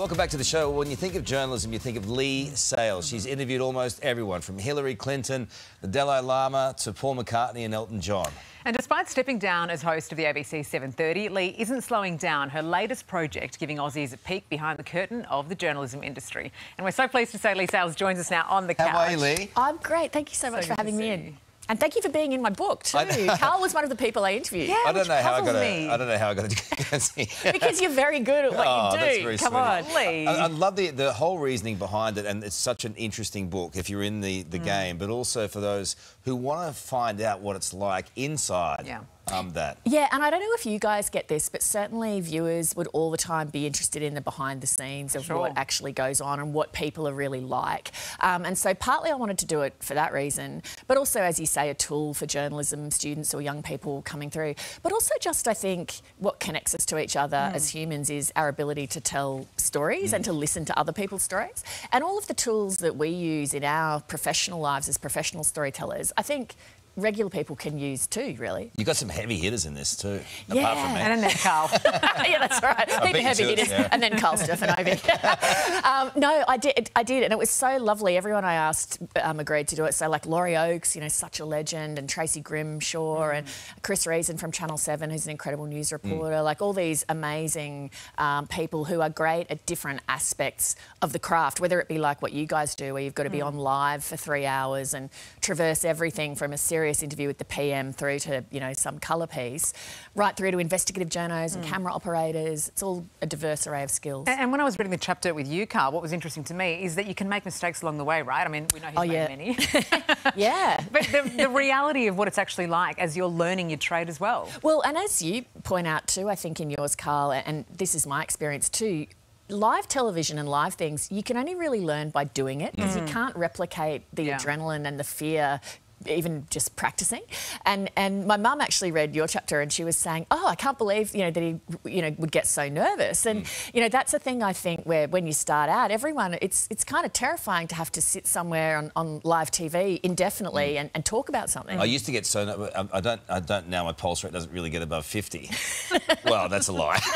Welcome back to the show. When you think of journalism, you think of Leigh Sales. She's interviewed almost everyone from Hillary Clinton, the Dalai Lama, to Paul McCartney and Elton John. And despite stepping down as host of the ABC 7:30, Leigh isn't slowing down her latest project, giving Aussies a peek behind the curtain of the journalism industry. And we're so pleased to say Leigh Sales joins us now on the couch. How are you, Leigh? I'm great. Thank you so, much for having me see in. You. And thank you for being in my book too. Karl was one of the people I interviewed. Yeah. I don't which know how I got me. to. I don't know how I got to see. Because you're very good at what Oh, you that's do. very Come sweet. on. Leigh. I, I love the the whole reasoning behind it, and it's such an interesting book if you're in the, the Mm. game, but also for those who want to find out what it's like inside Yeah. Um, that. Yeah, and I don't know if you guys get this, but certainly viewers would all the time be interested in the behind the scenes of Sure. what actually goes on and what people are really like. Um, and so partly I wanted to do it for that reason, but also, as you say, a tool for journalism students or young people coming through. But also just, I think, what connects us to each other as humans is our ability to tell stories and to listen to other people's stories. And all of the tools that we use in our professional lives as professional storytellers, I think regular people can use too, really. You've got some heavy hitters in this too, apart from me. and then Karl. yeah, that's right. Heap of heavy to it, hitters, yeah. and then Karl Stefanovic. um, no, I did, I did, and it was so lovely. Everyone I asked um, agreed to do it. So like Laurie Oakes, you know, such a legend, and Tracy Grimshaw, and Chris Reason from Channel Seven, who's an incredible news reporter. Like all these amazing um, people who are great at different aspects of the craft. Whether it be like what you guys do, where you've got to be on live for three hours and traverse everything from a serious interview with the PM through to you know some colour piece, right through to investigative journos and mm. camera operators. It's all a diverse array of skills. And and when I was reading the chapter with you, Karl, what was interesting to me is that you can make mistakes along the way, right? I mean, we know he's Oh, made yeah. many. yeah. but the, the reality of what it's actually like as you're learning your trade as well. Well, and as you point out too, I think in yours, Karl, and this is my experience too. Live television and live things, you can only really learn by doing it because you mm. can't replicate the Yeah. adrenaline and the fear even just practicing. And and my mum actually read your chapter and she was saying, "Oh, I can't believe, you know, that he you know would get so nervous." And hmm. you know, that's a thing I think where when you start out, everyone it's it's kind of terrifying to have to sit somewhere on, on live TV indefinitely hmm. and, and talk about something. I used to get so. I- um, I don't. I don't now. My pulse rate doesn't really get above fifty. well, that's a lie.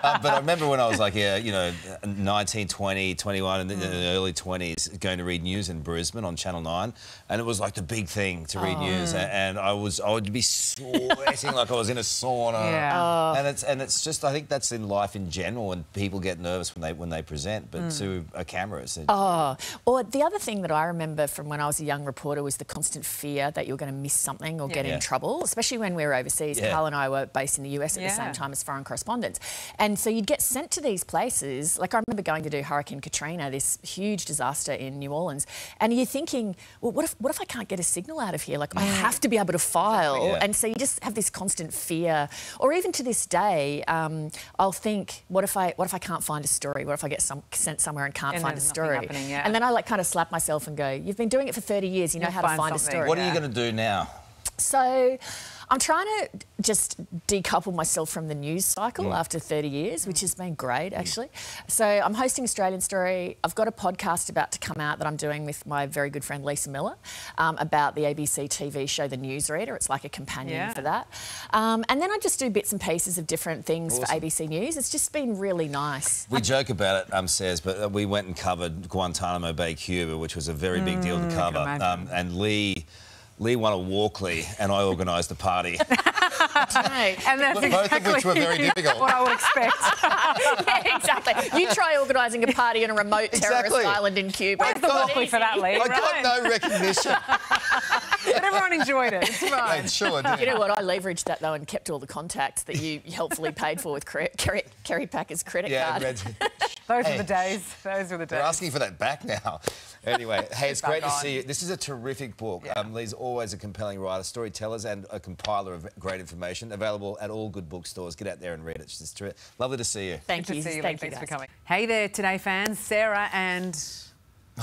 Uh, but I remember when I was like, yeah, you know, 19, 20, 21, and in the hmm. early twenties, going to read news in Brisbane on Channel Nine, and it was like the big thing to read oh. news, a- and I was I would be sweating like I was in a sauna. Yeah. Oh. And it's and it's just I think that's in life in general, and people get nervous when they when they present, but mm. to a camera, it's Oh, or the other thing that I remember from when I was a young reporter was the constant fear that you're going to miss something or get Yeah. in trouble, especially when we were overseas. Yeah. Karl and I were based in the US at the same time as foreign correspondents. And so you'd get sent to these places. Like I remember going to do Hurricane Katrina, this huge disaster in New Orleans, and you're thinking, well, what if, what if I can't get a signal out of here? Like I have to be able to file. Yeah. And so you just have this constant fear. Or even to this day, um, I'll think, what if I what if I can't find a story? What if I get some, sent somewhere and can't And find a story? yeah. And then I like kind of slap myself and go, "You've been doing it for 30 years. You know You'll how to find find a story." What are you going to do now? So I'm trying to just decouple myself from the news cycle Mm. after 30 years, which has been great actually. So I'm hosting Australian Story. I've got a podcast about to come out that I'm doing with my very good friend Lisa Millar um, about the ABC TV show The Newsreader. It's like a companion Yeah. for that. Um, and then I just do bits and pieces of different things for ABC News. It's just been really nice. We joke about it, um, says, but uh, we went and covered Guantanamo Bay, Cuba, which was a very big deal to cover. Um, and Leigh, Leigh won a Walkley, and I organised a party. And that's Both of exactly which were very difficult. what I would expect. yeah, exactly. You try organising a party on a remote terrorist Exactly. island in Cuba. Where's the Walkley for that, Leigh? I right? got no recognition. But everyone enjoyed it. It's fine. I'm sure I You know what? I leveraged that though and kept all the contacts that you helpfully paid for with Kerry, Kerry, Kerry Packer's credit Yeah, card. Red- Those Hey. were the days. Those were the they're asking for that back now. Anyway, hey, it's Back great to see you. This is a terrific book. Yeah. Um, Leigh's always a compelling writer, storytellers, and a compiler of great information. Available at all good bookstores. Get out there and read it. It's just terrific. Lovely to see you. Thank Good you. to see you. Leigh. Thank you, Thanks for coming. Hey there, Today fans. Sarah and